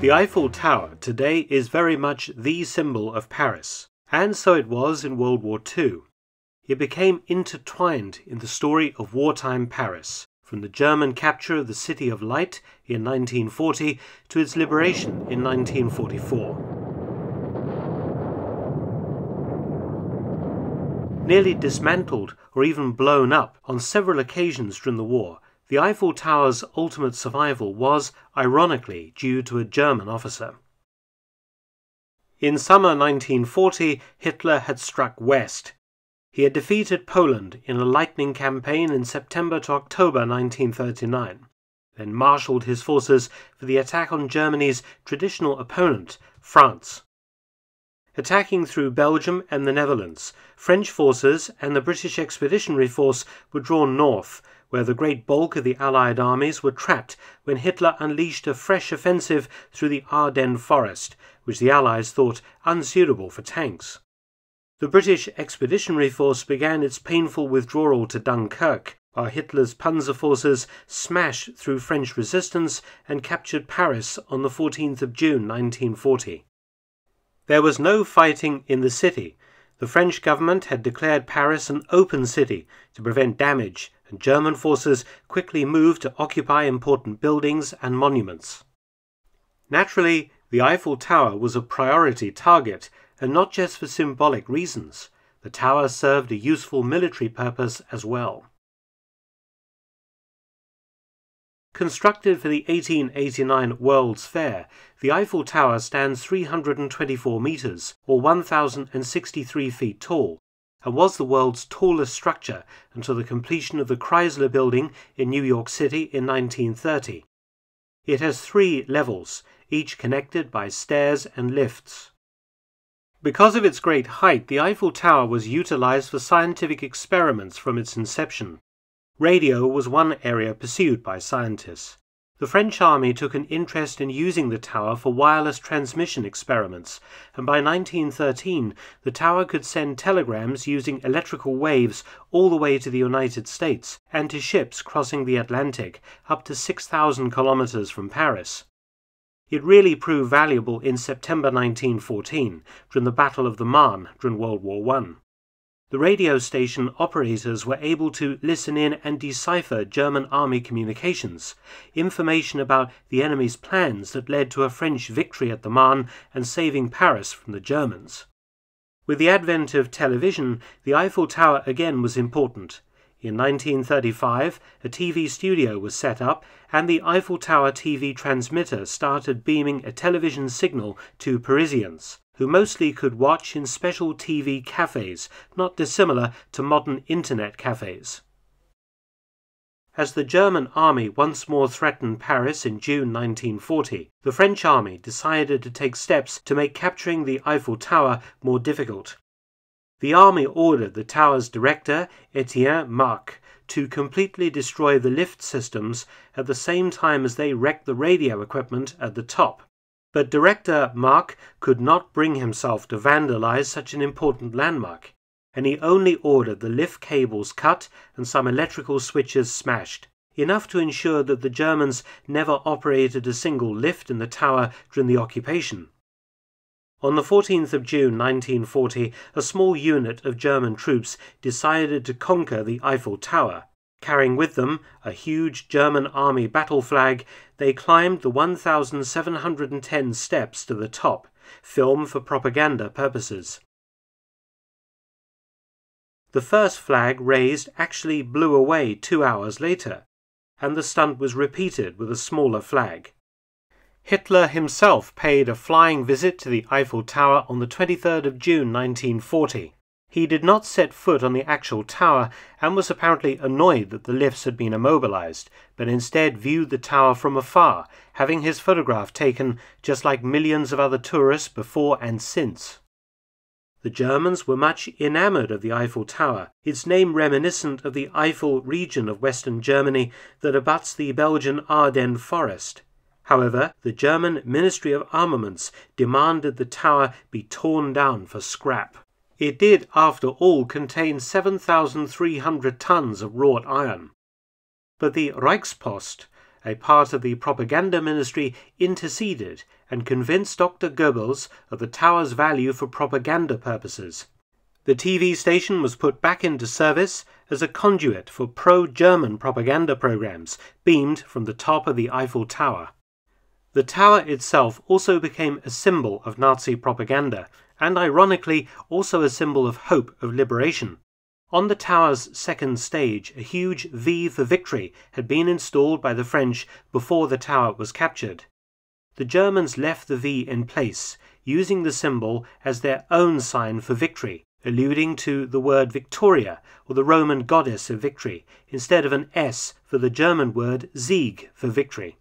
The Eiffel Tower today is very much the symbol of Paris, and so it was in World War II. It became intertwined in the story of wartime Paris, from the German capture of the City of Light in 1940 to its liberation in 1944. Nearly dismantled or even blown up on several occasions during the war, the Eiffel Tower's ultimate survival was, ironically, due to a German officer. In summer 1940, Hitler had struck west. He had defeated Poland in a lightning campaign in September to October 1939, then marshalled his forces for the attack on Germany's traditional opponent, France. Attacking through Belgium and the Netherlands, French forces and the British Expeditionary Force were drawn north, where the great bulk of the Allied armies were trapped when Hitler unleashed a fresh offensive through the Ardennes forest, which the Allies thought unsuitable for tanks. The British Expeditionary Force began its painful withdrawal to Dunkirk, while Hitler's panzer forces smashed through French resistance and captured Paris on the 14th of June 1940. There was no fighting in the city. The French government had declared Paris an open city to prevent damage and German forces quickly moved to occupy important buildings and monuments. Naturally, the Eiffel Tower was a priority target, and not just for symbolic reasons. The tower served a useful military purpose as well. Constructed for the 1889 World's Fair, the Eiffel Tower stands 324 metres, or 1,063 feet tall, and was the world's tallest structure until the completion of the Chrysler Building in New York City in 1930. It has three levels, each connected by stairs and lifts. Because of its great height, the Eiffel Tower was utilized for scientific experiments from its inception. Radio was one area pursued by scientists. The French army took an interest in using the tower for wireless transmission experiments, and by 1913 the tower could send telegrams using electrical waves all the way to the United States and to ships crossing the Atlantic up to 6,000 kilometers from Paris. It really proved valuable in September 1914 during the Battle of the Marne during World War I. The radio station operators were able to listen in and decipher German army communications, information about the enemy's plans that led to a French victory at the Marne and saving Paris from the Germans. With the advent of television, the Eiffel Tower again was important. In 1935, a TV studio was set up, and the Eiffel Tower TV transmitter started beaming a television signal to Parisians who mostly could watch in special TV cafes, not dissimilar to modern internet cafes. As the German army once more threatened Paris in June 1940, the French army decided to take steps to make capturing the Eiffel Tower more difficult. The army ordered the tower's director, Etienne Marc, to completely destroy the lift systems at the same time as they wrecked the radio equipment at the top. But director Marc could not bring himself to vandalize such an important landmark, and he only ordered the lift cables cut and some electrical switches smashed, enough to ensure that the Germans never operated a single lift in the tower during the occupation. On the 14th of June 1940, a small unit of German troops decided to conquer the Eiffel Tower Carrying with them a huge German army battle flag, they climbed the 1,710 steps to the top, filmed for propaganda purposes. The first flag raised actually blew away two hours later, and the stunt was repeated with a smaller flag. Hitler himself paid a flying visit to the Eiffel Tower on the 23rd of June 1940. He did not set foot on the actual tower and was apparently annoyed that the lifts had been immobilized, but instead viewed the tower from afar, having his photograph taken just like millions of other tourists before and since. The Germans were much enamored of the Eiffel Tower, its name reminiscent of the Eifel region of western Germany that abuts the Belgian Ardennes forest. However, the German Ministry of Armaments demanded the tower be torn down for scrap. It did, after all, contain 7,300 tons of wrought iron. But the Reichspost, a part of the propaganda ministry, interceded and convinced Dr. Goebbels of the tower's value for propaganda purposes. The TV station was put back into service as a conduit for pro German propaganda programs beamed from the top of the Eiffel Tower. The tower itself also became a symbol of Nazi propaganda, and ironically, also a symbol of hope of liberation. On the tower's second stage, a huge V for victory had been installed by the French before the tower was captured. The Germans left the V in place, using the symbol as their own sign for victory, alluding to the word Victoria, or the Roman goddess of victory, instead of an S for the German word Sieg for victory.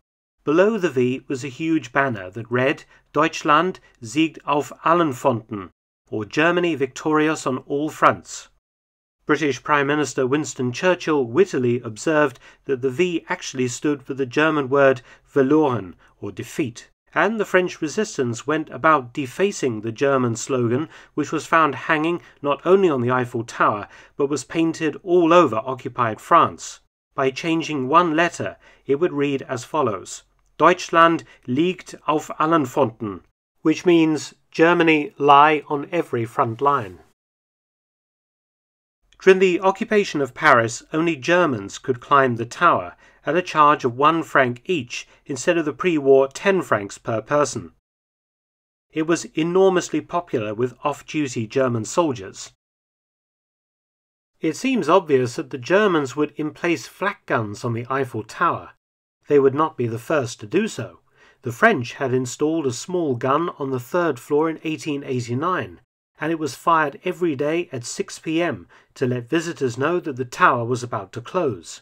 Below the V was a huge banner that read Deutschland siegt auf allen Fronten, or Germany victorious on all fronts. British Prime Minister Winston Churchill wittily observed that the V actually stood for the German word verloren, or defeat, and the French resistance went about defacing the German slogan, which was found hanging not only on the Eiffel Tower, but was painted all over occupied France. By changing one letter, it would read as follows Deutschland liegt auf allen Fronten, which means Germany lie on every front line. During the occupation of Paris, only Germans could climb the tower at a charge of one franc each instead of the pre war 10 francs per person. It was enormously popular with off duty German soldiers. It seems obvious that the Germans would emplace flak guns on the Eiffel Tower, they would not be the first to do so. The French had installed a small gun on the third floor in 1889, and it was fired every day at 6 p.m. to let visitors know that the tower was about to close.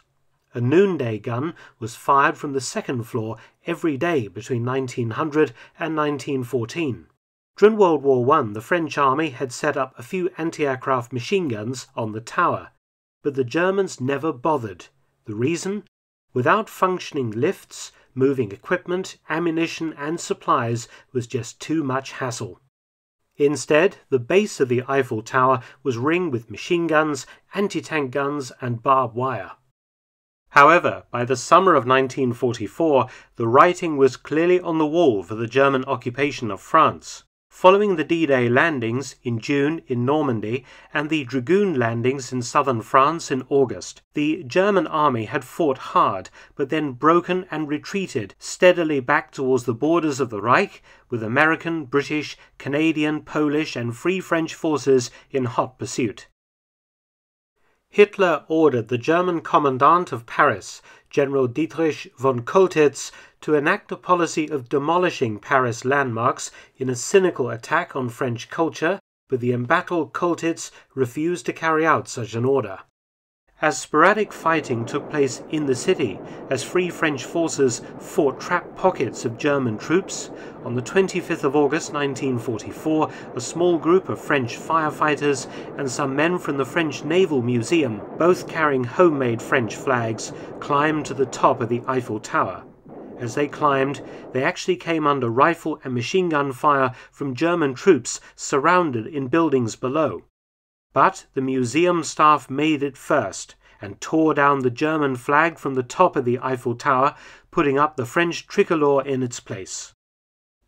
A noonday gun was fired from the second floor every day between 1900 and 1914. During World War I, the French army had set up a few anti aircraft machine guns on the tower, but the Germans never bothered. The reason? Without functioning lifts, moving equipment, ammunition, and supplies was just too much hassle. Instead, the base of the Eiffel Tower was ringed with machine guns, anti tank guns, and barbed wire. However, by the summer of 1944, the writing was clearly on the wall for the German occupation of France. Following the D-Day landings in June in Normandy and the Dragoon landings in southern France in August, the German army had fought hard but then broken and retreated steadily back towards the borders of the Reich with American, British, Canadian, Polish and Free French forces in hot pursuit. Hitler ordered the German commandant of Paris, General Dietrich von Choltitz, to enact a policy of demolishing Paris landmarks in a cynical attack on French culture, but the embattled Choltitz refused to carry out such an order. As sporadic fighting took place in the city, as Free French forces fought trap pockets of German troops, on the 25th of August 1944, a small group of French firefighters and some men from the French Naval Museum, both carrying homemade French flags, climbed to the top of the Eiffel Tower. As they climbed, they actually came under rifle and machine gun fire from German troops surrounded in buildings below. But the museum staff made it first and tore down the German flag from the top of the Eiffel Tower, putting up the French tricolor in its place.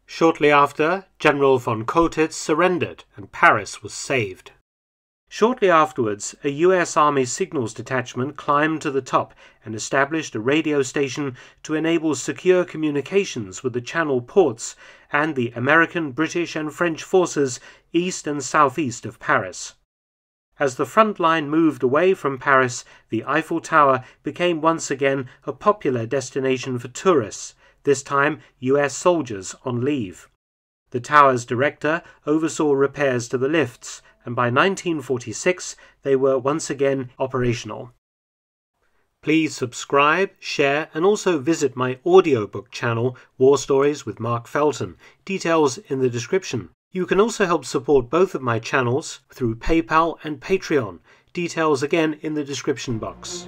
Shortly after, General von Choltitz surrendered and Paris was saved. Shortly afterwards, a US Army signals detachment climbed to the top and established a radio station to enable secure communications with the Channel ports and the American, British, and French forces east and southeast of Paris. As the front line moved away from Paris, the Eiffel Tower became once again a popular destination for tourists, this time US soldiers on leave. The tower's director oversaw repairs to the lifts and by 1946 they were once again operational. Please subscribe, share, and also visit my audiobook channel, War Stories with Mark Felton. Details in the description. You can also help support both of my channels through PayPal and Patreon. Details again in the description box.